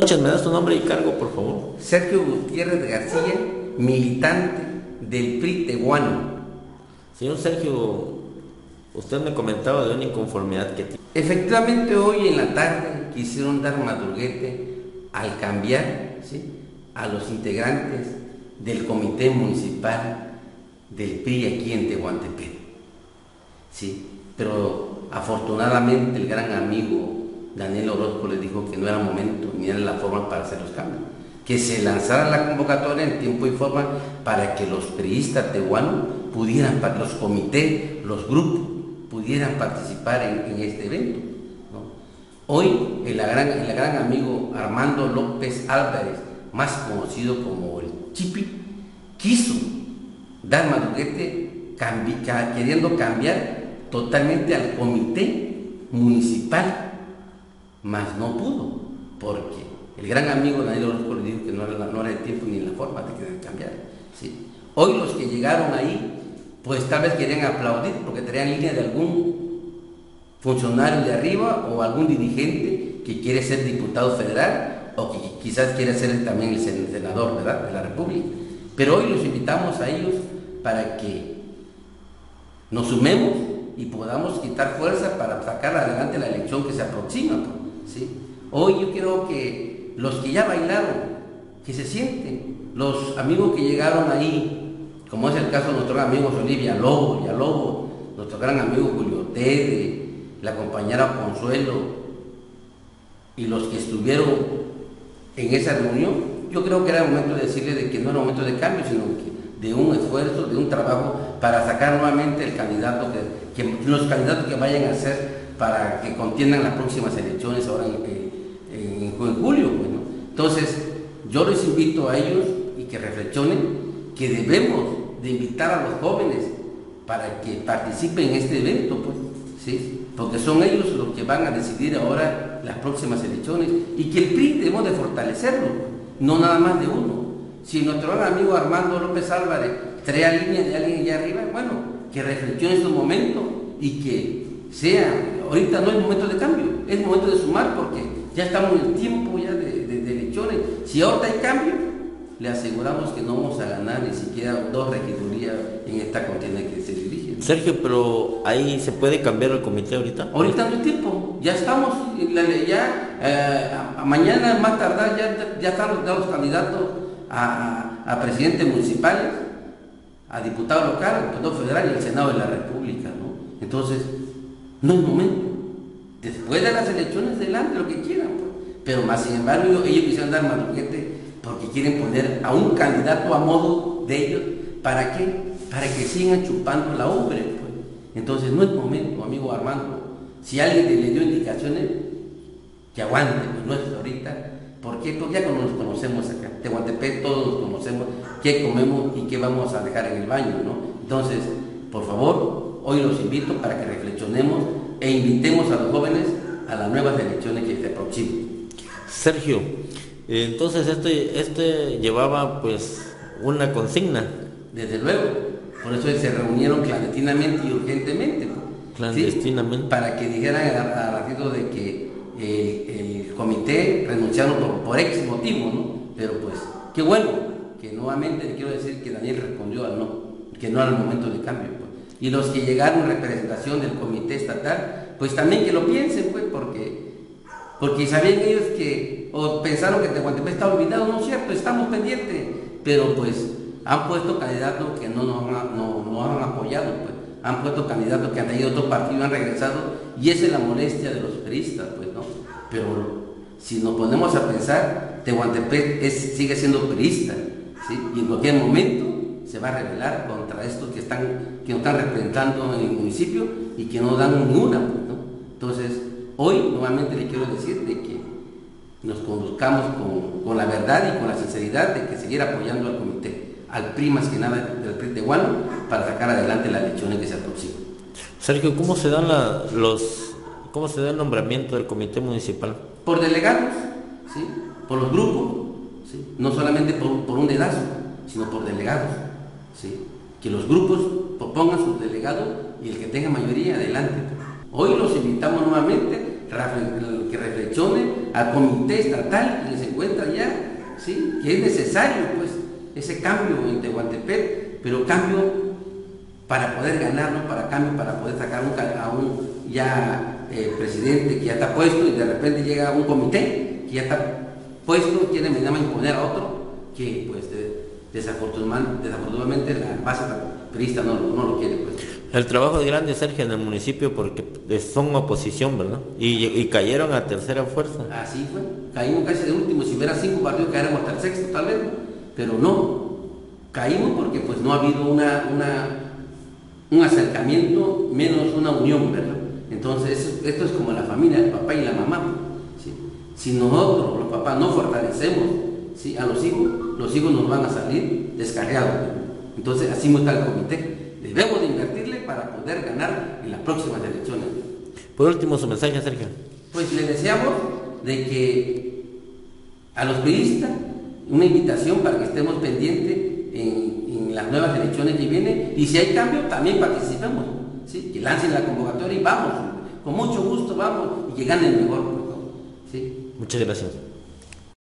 noches, me das tu nombre y cargo, por favor. Sergio Gutiérrez García, militante del PRI Tehuano. Señor Sergio, usted me comentaba de una inconformidad que tiene. Efectivamente, hoy en la tarde quisieron dar madruguete al cambiar a los integrantes del comité municipal del PRI aquí en Tehuantepec. ¿sí? Pero afortunadamente el gran amigo Daniel Orozco le dijo que no era momento ni era la forma para hacer los cambios. Que se lanzara la convocatoria en tiempo y forma para que los priistas tehuanos pudieran, los comités, los grupos, pudieran participar en, este evento. Hoy el gran, el gran amigo Armando López Álvarez, más conocido como el Chipi, quiso dar madruguete queriendo cambiar totalmente al comité municipal mas no pudo, porque el gran amigo Daniel Orozco le dijo que no era, el tiempo ni la forma de querer cambiar. ¿sí? Hoy los que llegaron ahí, pues tal vez querían aplaudir porque traían línea de algún funcionario de arriba o algún dirigente que quiere ser diputado federal o que quizás quiere ser también el senador ¿verdad? de la República. Pero hoy los invitamos a ellos para que nos sumemos y podamos quitar fuerza para sacar adelante la elección que se aproxima. Hoy yo quiero que los que ya bailaron, que se sienten, los amigos que llegaron ahí, como es el caso de nuestros amigos Olivia Lobo, Lobo, nuestro gran amigo Julio Tede, la compañera Consuelo, y los que estuvieron en esa reunión, yo creo que era el momento de decirle de que no era momento de cambio, sino de un esfuerzo, de un trabajo para sacar nuevamente el candidato, que, que los candidatos que vayan a ser para que contiendan las próximas elecciones ahora en, julio. Bueno. Entonces, yo les invito a ellos y que reflexionen que debemos de invitar a los jóvenes para que participen en este evento, pues, ¿sí? porque son ellos los que van a decidir ahora las próximas elecciones y que el PRI debemos de fortalecerlo, no nada más de uno. Si nuestro amigo Armando López Álvarez trae línea de alguien allá arriba, bueno, que reflexione en su momento y que sea ahorita no es momento de cambio, es momento de sumar porque ya estamos en el tiempo ya de, elecciones. Si ahorita hay cambio, le aseguramos que no vamos a ganar ni siquiera dos regidurías en esta contienda que se dirige. Sergio, pero ahí se puede cambiar el comité ahorita. Ahorita no hay tiempo, ya estamos, ya eh, mañana más tardar ya, ya están los, candidatos a, a, presidente municipales, a diputado local, a diputado federal y al Senado de la República, ¿no? Entonces, no es momento. Después de las elecciones, adelante, lo que quieran. Pues. Pero más sin embargo, ellos quisieron dar madruguete porque quieren poner a un candidato a modo de ellos. ¿Para qué? Para que sigan chupando la ubre. Pues. Entonces no es momento, amigo Armando. Si alguien le dio indicaciones, que aguante, pues no es ahorita. ¿Por qué? Porque ya nos conocemos acá. Tehuantepec todos nos conocemos qué comemos y qué vamos a dejar en el baño, ¿no? Entonces, por favor, hoy los invito para que reflexionemos e invitemos a los jóvenes a las nuevas elecciones que se aproximan. Sergio, entonces este, este llevaba pues una consigna. Desde luego, por eso se reunieron clandestinamente y urgentemente. Clandestinamente. Para que dijeran a, ratito de que eh, el comité renunciaron por, por X motivo, ¿no? Pero pues, qué bueno, que nuevamente le quiero decir que Daniel respondió al no, que no era el momento de cambio. Y los que llegaron en representación del comité estatal, pues también que lo piensen, pues, porque, porque sabían ellos que, o pensaron que Tehuantepec está olvidado, no es cierto, estamos pendientes, pero pues han puesto candidatos que no nos han, no, han apoyado, pues, han puesto candidatos que han tenido otro partido han regresado, y esa es la molestia de los peristas, pues, ¿no? Pero si nos ponemos a pensar, Tehuantepec es, sigue siendo perista. Y en cualquier momento se va a rebelar contra estos que, están, que nos están representando en el municipio y que no dan una. Pues, Entonces, hoy nuevamente le quiero decir de que nos conduzcamos con, la verdad y con la sinceridad de que seguir apoyando al comité, al PRI más que nada del PRI de Guano, para sacar adelante las elecciones que se aproximan. Sergio, ¿cómo se dan los cómo se da el nombramiento del comité municipal? Por delegados, ¿sí? por los grupos, ¿sí? no solamente por, por un dedazo, sino por delegados. Que los grupos propongan sus delegados y el que tenga mayoría, adelante. Hoy los invitamos nuevamente que reflexionen al comité estatal que se encuentra ya, ¿sí? que es necesario pues ese cambio en Tehuantepec, pero cambio para poder ganar, ¿no? para cambio, para poder sacar a un ya eh, presidente que ya está puesto y de repente llega un comité que ya está puesto, quiere imponer a otro que pues desafortunadamente, la base crista no, no lo quiere. Pues. El trabajo es grande, Sergio, en el municipio porque son oposición, ¿verdad? Y, cayeron a tercera fuerza. Así fue. Caímos casi de último. Si hubiera cinco partidos, caeremos hasta el sexto, tal vez. Pero no. Caímos porque pues no ha habido una, una, un acercamiento, menos una unión, ¿verdad? Entonces, esto es como la familia, el papá y la mamá. Si nosotros, los papás, no fortalecemos ¿sí? a los hijos, los hijos nos van a salir descarriados. Entonces, así está el comité. Debemos de invertirle para poder ganar en las próximas elecciones. Por último, su mensaje, Sergio. Pues le deseamos de que a los periodistas una invitación para que estemos pendientes en, las nuevas elecciones que vienen y si hay cambio también participemos, ¿sí? que lancen la convocatoria y vamos, con mucho gusto vamos y que ganen mejor. ¿sí? Muchas gracias.